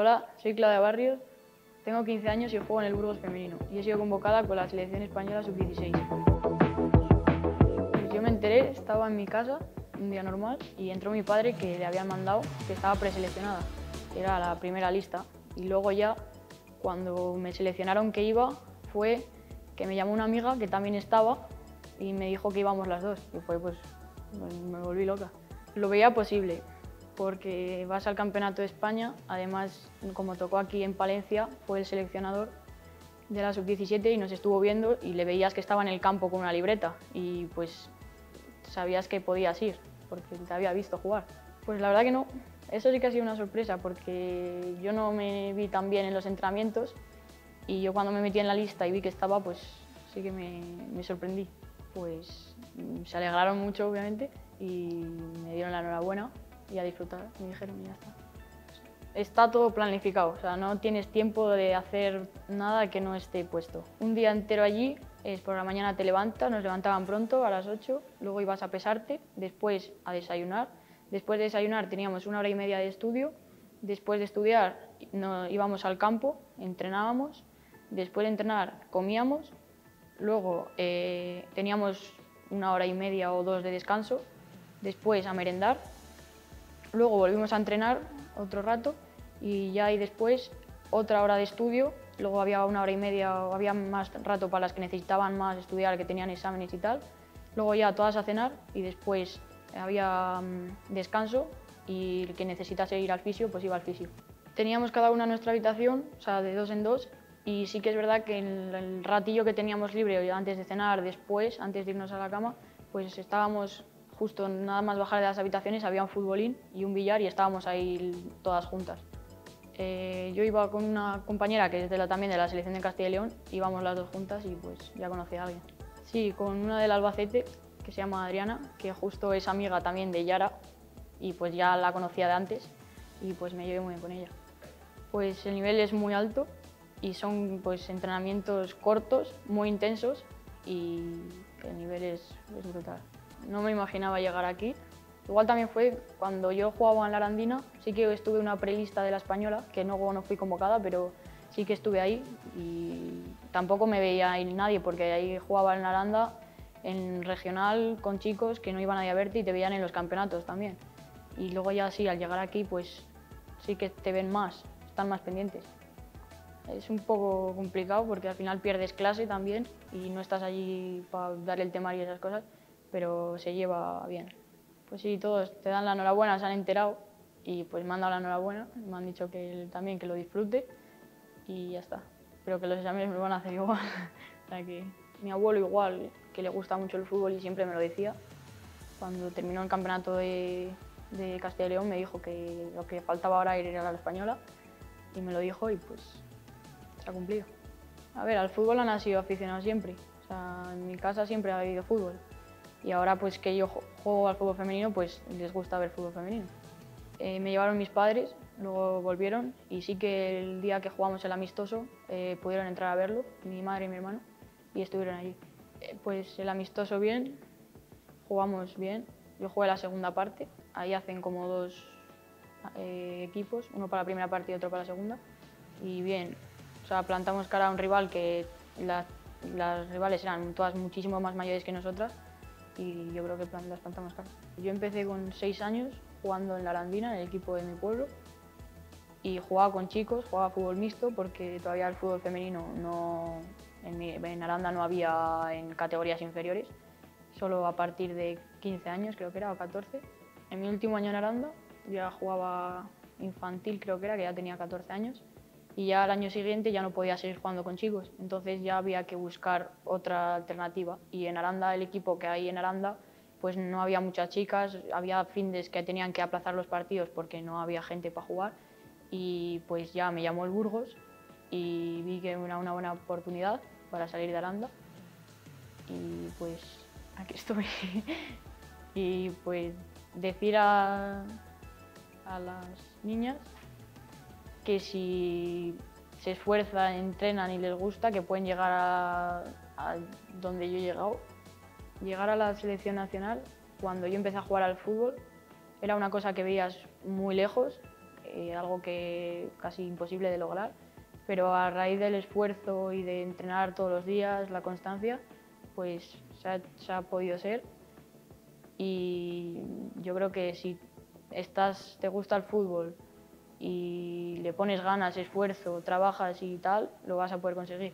Hola, soy Claudia Barrios, tengo 15 años y juego en el Burgos femenino y he sido convocada con la selección española sub-16. Pues yo me enteré, estaba en mi casa un día normal y entró mi padre que le habían mandado que estaba preseleccionada, que era la primera lista. Y luego ya, cuando me seleccionaron que iba, fue que me llamó una amiga que también estaba y me dijo que íbamos las dos. Y fue pues, me volví loca. Lo veía posible, porque vas al Campeonato de España, además como tocó aquí en Palencia, fue el seleccionador de la sub-17 y nos estuvo viendo y le veías que estaba en el campo con una libreta y pues sabías que podías ir porque te había visto jugar. Pues la verdad que no, eso sí que ha sido una sorpresa porque yo no me vi tan bien en los entrenamientos y yo cuando me metí en la lista y vi que estaba, pues sí que me, me sorprendí. Pues se alegraron mucho obviamente y me dieron la enhorabuena y a disfrutar, me dijeron y ya está. Está todo planificado, o sea, no tienes tiempo de hacer nada que no esté puesto. Un día entero allí, es por la mañana te levantas, nos levantaban pronto a las 8, luego ibas a pesarte, después a desayunar. Después de desayunar teníamos una hora y media de estudio, después de estudiar no, íbamos al campo, entrenábamos, después de entrenar comíamos, luego eh, teníamos una hora y media o dos de descanso, después a merendar Luego volvimos a entrenar otro rato y ya ahí después otra hora de estudio. Luego había una hora y media, o había más rato para las que necesitaban más estudiar, que tenían exámenes y tal. Luego ya todas a cenar y después había mm, descanso y el que necesitase ir al fisio, pues iba al fisio. Teníamos cada una nuestra habitación, o sea, de dos en dos, y sí que es verdad que en el ratillo que teníamos libre antes de cenar, después, antes de irnos a la cama, pues estábamos justo nada más bajar de las habitaciones había un futbolín y un billar y estábamos ahí todas juntas. Eh, yo iba con una compañera que es de la, también de la selección de Castilla y León, íbamos las dos juntas y pues ya conocí a alguien. Sí, con una del Albacete que se llama Adriana, que justo es amiga también de Yara y pues ya la conocía de antes y pues me llevé muy bien con ella. Pues el nivel es muy alto y son pues entrenamientos cortos, muy intensos y el nivel es, es brutal no me imaginaba llegar aquí. Igual también fue cuando yo jugaba en la Arandina, sí que estuve en una prelista de la Española, que no, no fui convocada, pero sí que estuve ahí y tampoco me veía ahí nadie, porque ahí jugaba en la Aranda, en regional, con chicos que no iban a verte y te veían en los campeonatos también. Y luego ya sí, al llegar aquí, pues sí que te ven más, están más pendientes. Es un poco complicado porque al final pierdes clase también y no estás allí para dar el temario y esas cosas pero se lleva bien. Pues sí, todos te dan la enhorabuena, se han enterado y pues me han dado la enhorabuena, me han dicho que también que lo disfrute y ya está. Pero que los exámenes me lo van a hacer igual. o sea que mi abuelo igual, que le gusta mucho el fútbol y siempre me lo decía, cuando terminó el campeonato de, de Castilla y León me dijo que lo que faltaba ahora era ir a la española y me lo dijo y pues se ha cumplido. A ver, al fútbol han sido aficionados siempre. O sea, en mi casa siempre ha habido fútbol y ahora pues que yo juego al fútbol femenino, pues les gusta ver fútbol femenino. Eh, me llevaron mis padres, luego volvieron y sí que el día que jugamos el amistoso eh, pudieron entrar a verlo, mi madre y mi hermano, y estuvieron allí. Eh, pues el amistoso bien, jugamos bien, yo jugué la segunda parte, ahí hacen como dos equipos, uno para la primera parte y otro para la segunda, y bien, o sea, plantamos cara a un rival que las rivales eran todas muchísimo más mayores que nosotras, y yo creo que las plantamos cara. Yo empecé con seis años jugando en la Arandina, en el equipo de mi pueblo, y jugaba con chicos, jugaba fútbol mixto porque todavía el fútbol femenino no, en, en Aranda no había en categorías inferiores, solo a partir de 15 años creo que era, o 14. En mi último año en Aranda ya jugaba infantil creo que era, que ya tenía 14 años, y ya al año siguiente ya no podía seguir jugando con chicos, entonces ya había que buscar otra alternativa. Y en Aranda, el equipo que hay en Aranda, pues no había muchas chicas, había fines que tenían que aplazar los partidos porque no había gente para jugar. Y pues ya me llamó el Burgos y vi que era una buena oportunidad para salir de Aranda. Y pues aquí estoy. y pues decir a, a las niñas que si se esfuerzan, entrenan y les gusta, que pueden llegar a, donde yo he llegado. Llegar a la selección nacional, cuando yo empecé a jugar al fútbol, era una cosa que veías muy lejos, eh, algo que casi imposible de lograr, pero a raíz del esfuerzo y de entrenar todos los días, la constancia, pues se ha, se ha podido ser y yo creo que si estás, te gusta el fútbol y pones ganas, esfuerzo, trabajas y tal, lo vas a poder conseguir.